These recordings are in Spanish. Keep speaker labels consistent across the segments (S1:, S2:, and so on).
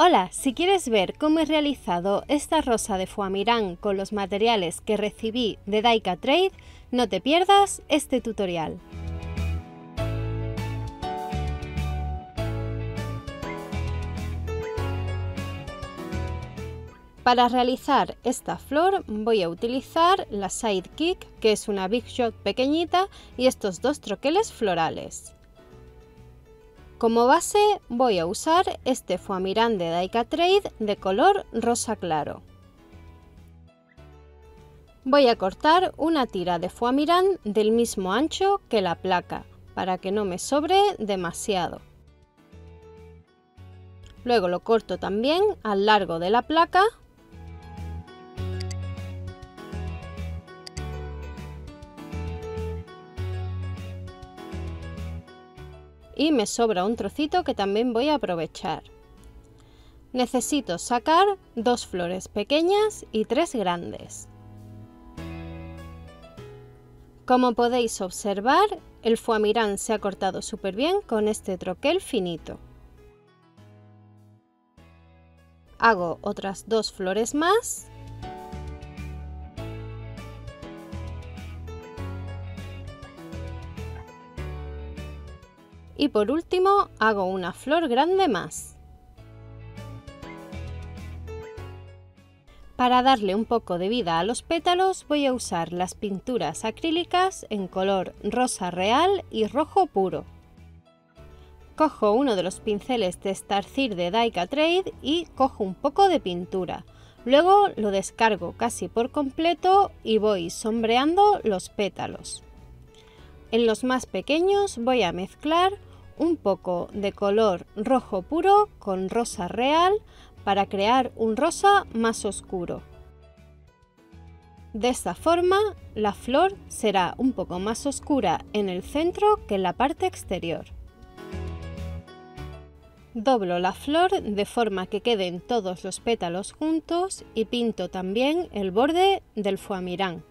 S1: Hola, si quieres ver cómo he realizado esta rosa de Fuamirán con los materiales que recibí de Daika Trade, no te pierdas este tutorial. Para realizar esta flor voy a utilizar la Sidekick, que es una Big Shot pequeñita, y estos dos troqueles florales. Como base voy a usar este Fuamirán de Daika Trade de color rosa claro. Voy a cortar una tira de Fuamirán del mismo ancho que la placa, para que no me sobre demasiado. Luego lo corto también al largo de la placa y me sobra un trocito que también voy a aprovechar. Necesito sacar dos flores pequeñas y tres grandes. Como podéis observar, el fuamirán se ha cortado súper bien con este troquel finito. Hago otras dos flores más Y por último hago una flor grande más. Para darle un poco de vida a los pétalos voy a usar las pinturas acrílicas en color rosa real y rojo puro. Cojo uno de los pinceles de Starcir de Daika Trade y cojo un poco de pintura. Luego lo descargo casi por completo y voy sombreando los pétalos. En los más pequeños voy a mezclar un poco de color rojo puro con rosa real para crear un rosa más oscuro. De esta forma, la flor será un poco más oscura en el centro que en la parte exterior. Doblo la flor de forma que queden todos los pétalos juntos y pinto también el borde del foamirán.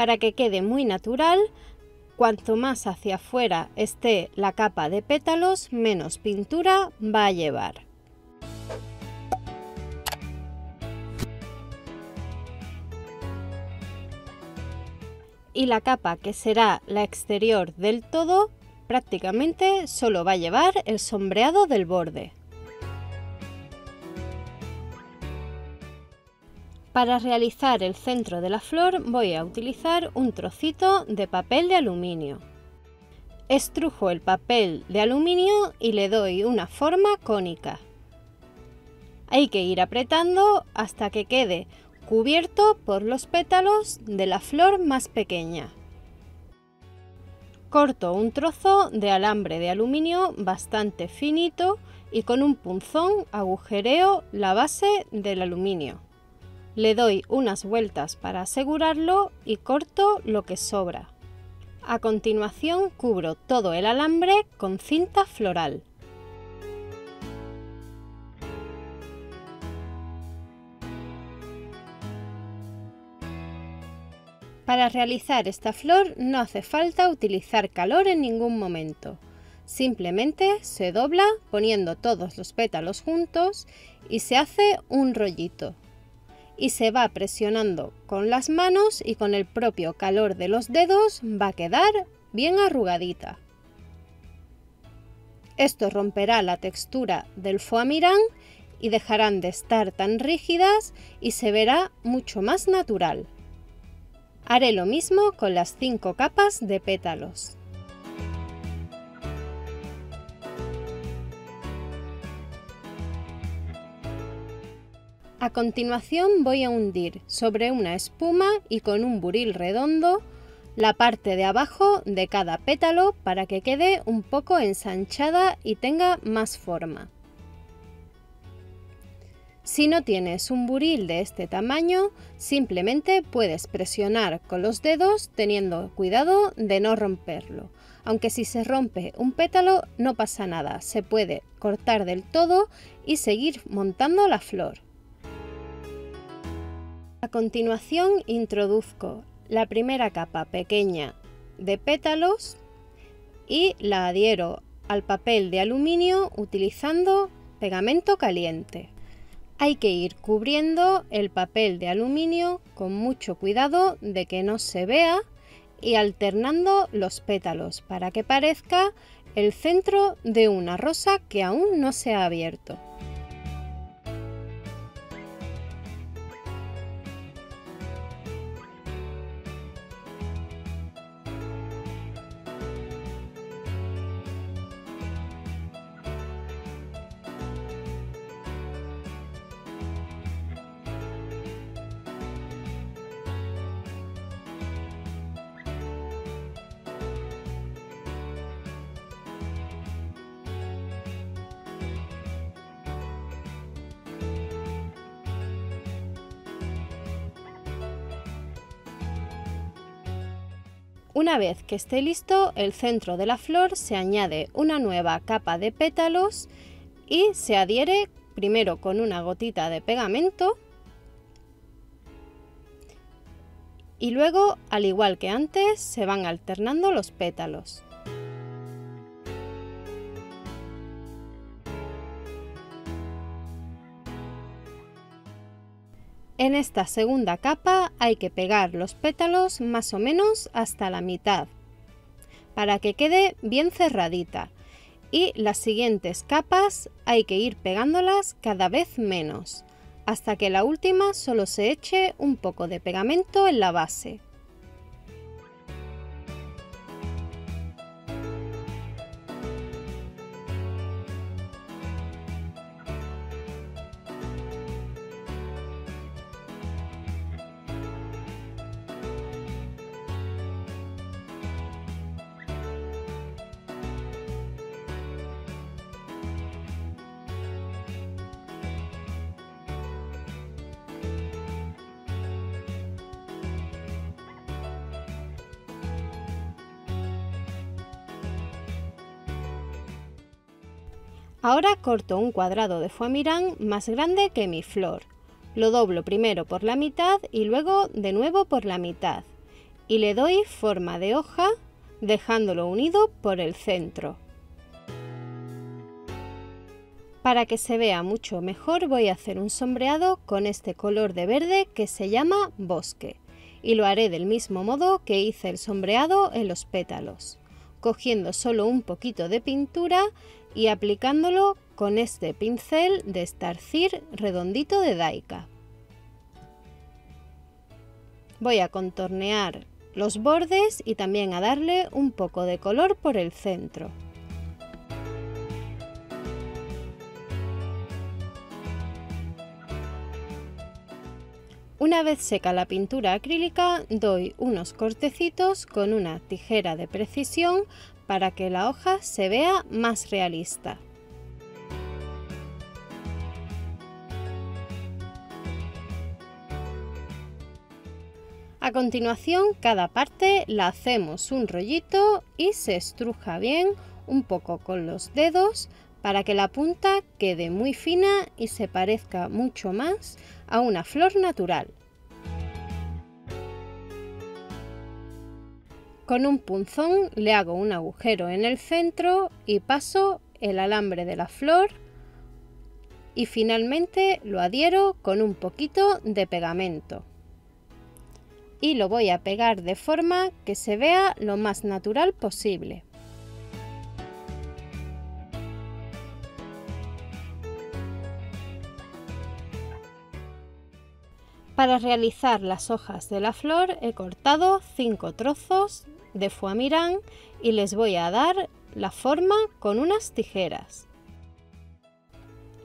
S1: Para que quede muy natural, cuanto más hacia afuera esté la capa de pétalos, menos pintura va a llevar. Y la capa que será la exterior del todo, prácticamente solo va a llevar el sombreado del borde. Para realizar el centro de la flor voy a utilizar un trocito de papel de aluminio. Estrujo el papel de aluminio y le doy una forma cónica. Hay que ir apretando hasta que quede cubierto por los pétalos de la flor más pequeña. Corto un trozo de alambre de aluminio bastante finito y con un punzón agujereo la base del aluminio. Le doy unas vueltas para asegurarlo y corto lo que sobra. A continuación cubro todo el alambre con cinta floral. Para realizar esta flor no hace falta utilizar calor en ningún momento. Simplemente se dobla poniendo todos los pétalos juntos y se hace un rollito y se va presionando con las manos y con el propio calor de los dedos va a quedar bien arrugadita. Esto romperá la textura del foamirán y dejarán de estar tan rígidas y se verá mucho más natural. Haré lo mismo con las cinco capas de pétalos. A continuación voy a hundir sobre una espuma y con un buril redondo la parte de abajo de cada pétalo para que quede un poco ensanchada y tenga más forma. Si no tienes un buril de este tamaño, simplemente puedes presionar con los dedos teniendo cuidado de no romperlo. Aunque si se rompe un pétalo no pasa nada, se puede cortar del todo y seguir montando la flor. A continuación introduzco la primera capa pequeña de pétalos y la adhiero al papel de aluminio utilizando pegamento caliente. Hay que ir cubriendo el papel de aluminio con mucho cuidado de que no se vea y alternando los pétalos para que parezca el centro de una rosa que aún no se ha abierto. Una vez que esté listo, el centro de la flor se añade una nueva capa de pétalos y se adhiere primero con una gotita de pegamento y luego, al igual que antes, se van alternando los pétalos. En esta segunda capa hay que pegar los pétalos más o menos hasta la mitad para que quede bien cerradita y las siguientes capas hay que ir pegándolas cada vez menos hasta que la última solo se eche un poco de pegamento en la base. Ahora corto un cuadrado de foamirán más grande que mi flor. Lo doblo primero por la mitad y luego de nuevo por la mitad. Y le doy forma de hoja dejándolo unido por el centro. Para que se vea mucho mejor voy a hacer un sombreado con este color de verde que se llama bosque y lo haré del mismo modo que hice el sombreado en los pétalos, cogiendo solo un poquito de pintura y aplicándolo con este pincel de estarcir redondito de Daika. Voy a contornear los bordes y también a darle un poco de color por el centro. Una vez seca la pintura acrílica, doy unos cortecitos con una tijera de precisión para que la hoja se vea más realista. A continuación, cada parte la hacemos un rollito y se estruja bien un poco con los dedos para que la punta quede muy fina y se parezca mucho más a una flor natural. Con un punzón le hago un agujero en el centro y paso el alambre de la flor y finalmente lo adhiero con un poquito de pegamento. Y lo voy a pegar de forma que se vea lo más natural posible. Para realizar las hojas de la flor he cortado 5 trozos de foamirán y les voy a dar la forma con unas tijeras.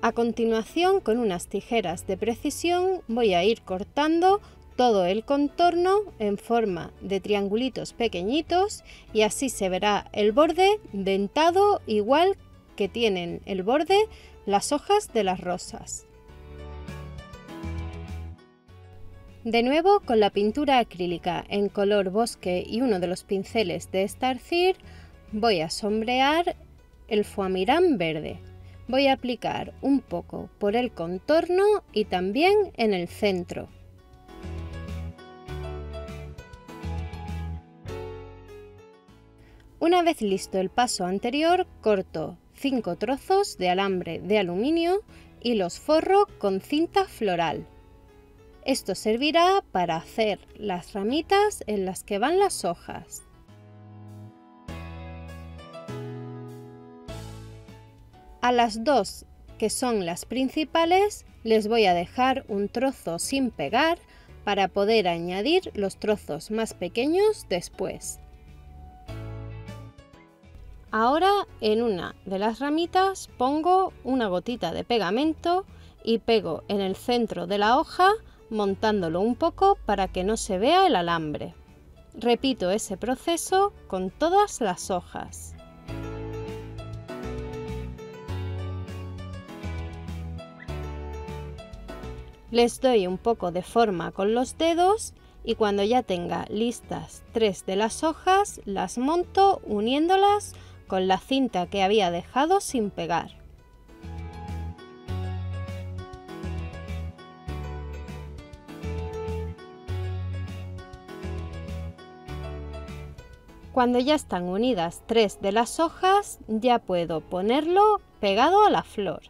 S1: A continuación, con unas tijeras de precisión, voy a ir cortando todo el contorno en forma de triangulitos pequeñitos y así se verá el borde dentado igual que tienen el borde las hojas de las rosas. De nuevo con la pintura acrílica en color bosque y uno de los pinceles de Starcir voy a sombrear el foamirán verde. Voy a aplicar un poco por el contorno y también en el centro. Una vez listo el paso anterior, corto 5 trozos de alambre de aluminio y los forro con cinta floral. Esto servirá para hacer las ramitas en las que van las hojas. A las dos que son las principales les voy a dejar un trozo sin pegar para poder añadir los trozos más pequeños después. Ahora en una de las ramitas pongo una gotita de pegamento y pego en el centro de la hoja montándolo un poco para que no se vea el alambre. Repito ese proceso con todas las hojas. Les doy un poco de forma con los dedos y cuando ya tenga listas tres de las hojas las monto uniéndolas con la cinta que había dejado sin pegar. Cuando ya están unidas tres de las hojas, ya puedo ponerlo pegado a la flor,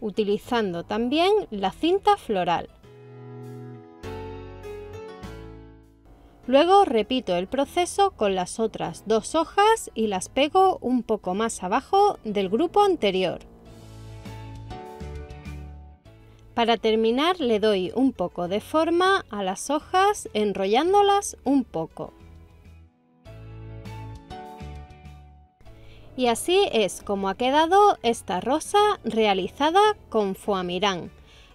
S1: utilizando también la cinta floral. Luego repito el proceso con las otras dos hojas y las pego un poco más abajo del grupo anterior. Para terminar le doy un poco de forma a las hojas enrollándolas un poco. Y así es como ha quedado esta rosa realizada con foamirán.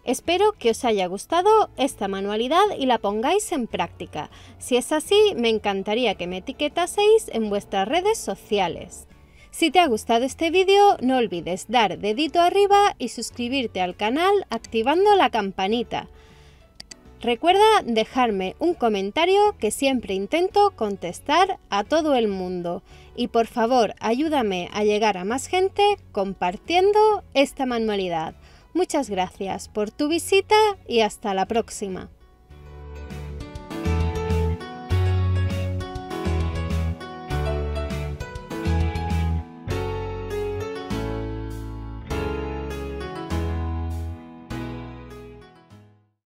S1: Espero que os haya gustado esta manualidad y la pongáis en práctica. Si es así, me encantaría que me etiquetaseis en vuestras redes sociales. Si te ha gustado este vídeo, no olvides dar dedito arriba y suscribirte al canal activando la campanita. Recuerda dejarme un comentario que siempre intento contestar a todo el mundo. Y por favor, ayúdame a llegar a más gente compartiendo esta manualidad. Muchas gracias por tu visita y hasta la próxima.